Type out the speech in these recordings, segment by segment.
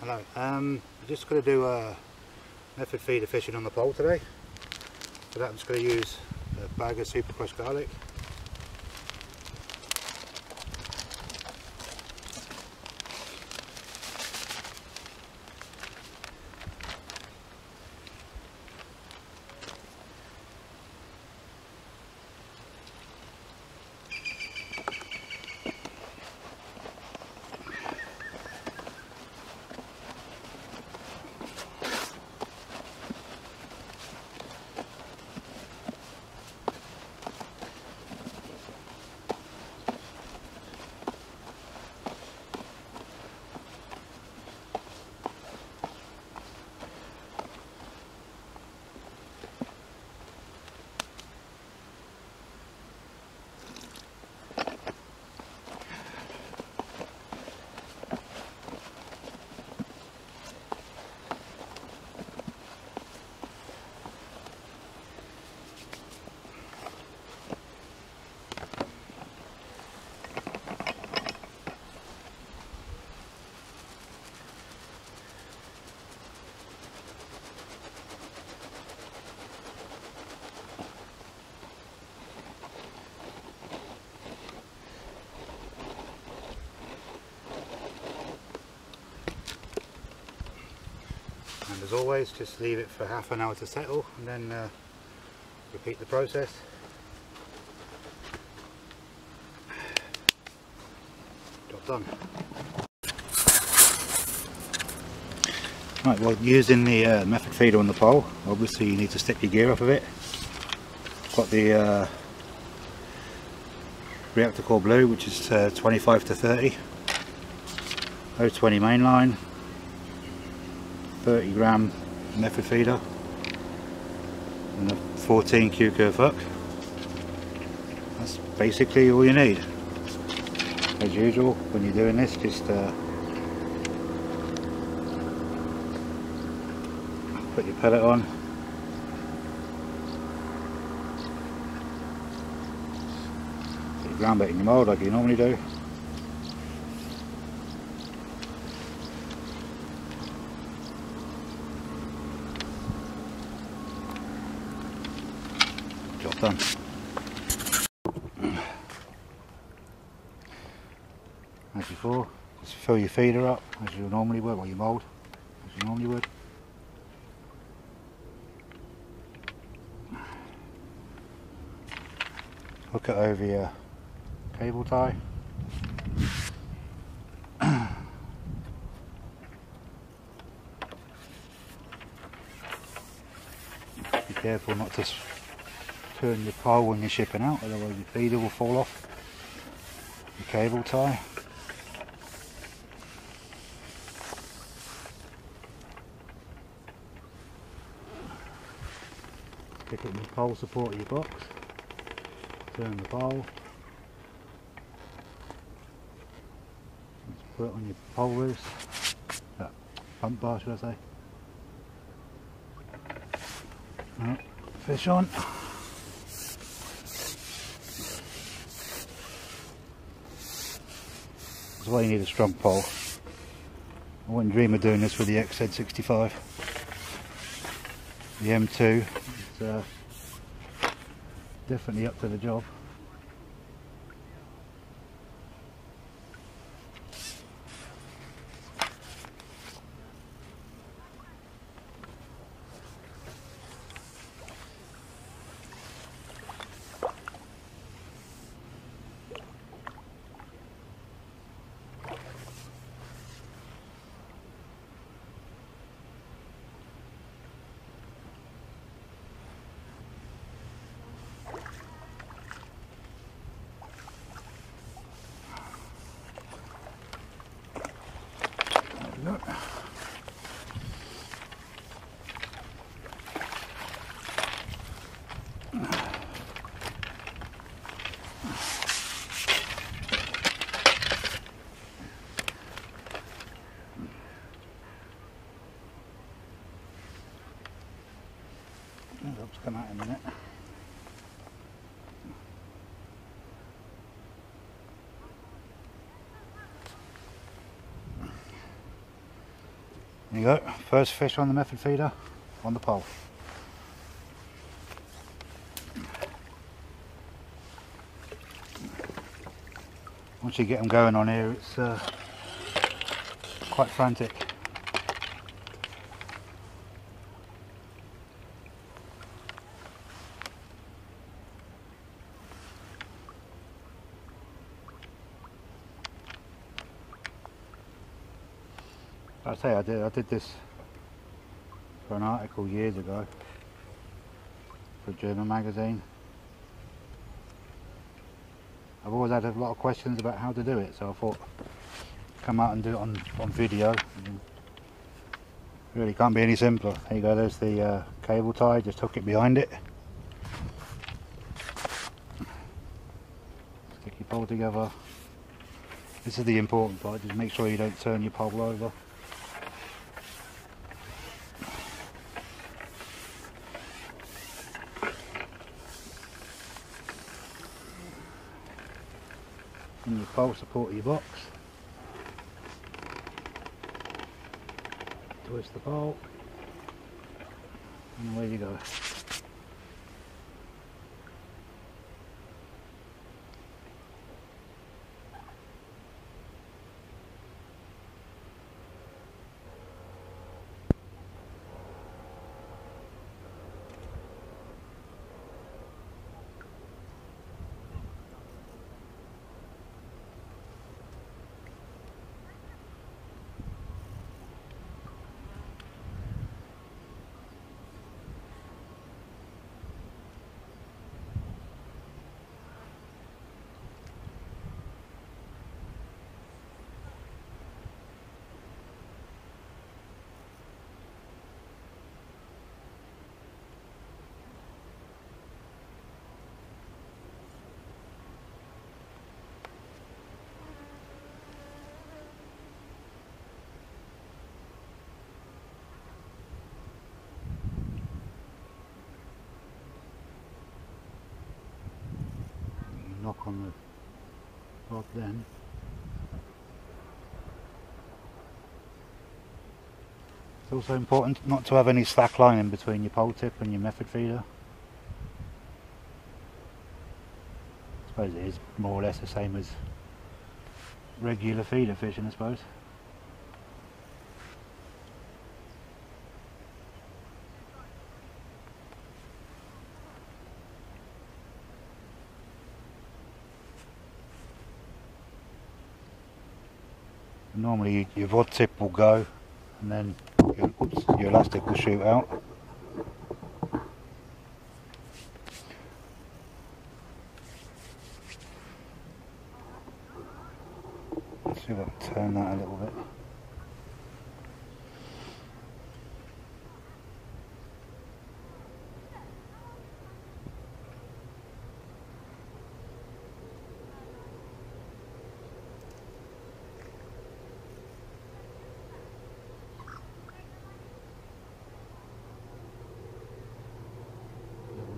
Hello, um, I'm just going to do a method feeder fishing on the pole today. For that I'm just going to use a bag of super crushed garlic. As always just leave it for half an hour to settle and then uh, repeat the process. Job done. Right, well using the uh, method feeder on the pole, obviously you need to step your gear off of it. Got the uh, reactor core blue which is uh, 25 to 30, 020 main line, 30 gram method feeder and a 14 Q curve hook. That's basically all you need. As usual when you're doing this just uh, put your pellet on put your ground bait in your mould like you normally do done. As before, just fill your feeder up as you normally would, or your mould, as you normally would. Hook it over your cable tie. Be careful not to turn your pole when you're shipping out, otherwise your feeder will fall off your cable tie. Pick up the pole support of your box, turn the pole, put it on your pole roost, that pump bar should I say. Right, fish on. Why you need a strong pole. I wouldn't dream of doing this with the XZ65. The M2 is uh, definitely up to the job. Come out in a minute. There you go, first fish on the method feeder on the pole. Once you get them going on here, it's uh, quite frantic. I say I did I did this for an article years ago for a German magazine. I've always had a lot of questions about how to do it, so I thought come out and do it on, on video. Really can't be any simpler. There you go, there's the uh, cable tie, just hook it behind it. Stick your pole together. This is the important part, just make sure you don't turn your pole over. And your pole support of your box. Twist the pole and away you go. Knock on the rod then. It's also important not to have any slack line in between your pole tip and your method feeder. I suppose it is more or less the same as regular feeder fishing I suppose. Normally your rod tip will go and then your, oops, your elastic will shoot out. Let's see if I can turn that a little bit.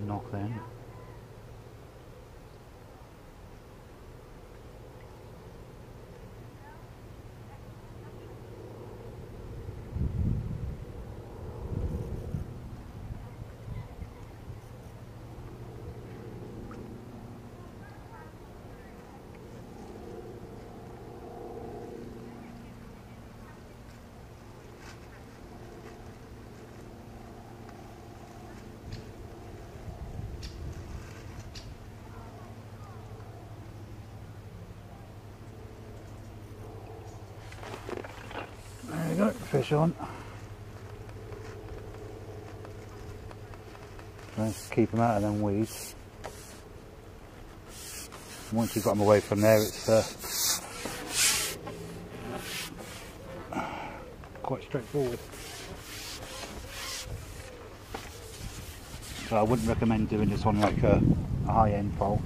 Knock then. There you go, fish on. Let's keep them out of them weeds. Once you've got them away from there, it's uh, quite straightforward. So I wouldn't recommend doing this on like a, a high-end pole.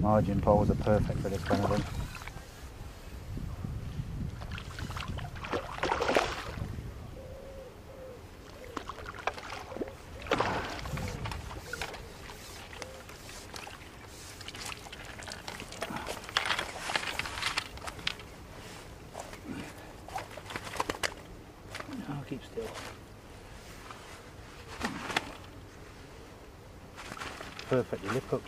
Margin poles are perfect for this kind of thing. Perfectly lip.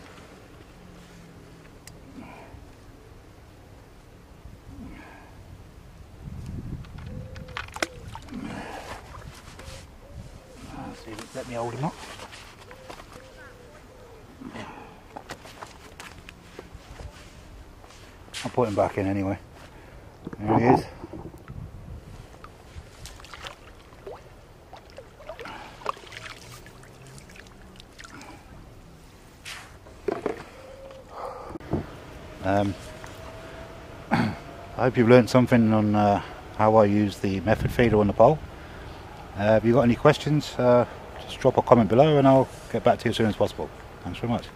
See let me hold him up. I'll put him back in anyway. There he is. Um, I hope you've learned something on uh, how I use the method feeder on the pole. Uh, if you've got any questions, uh, just drop a comment below and I'll get back to you as soon as possible. Thanks very much.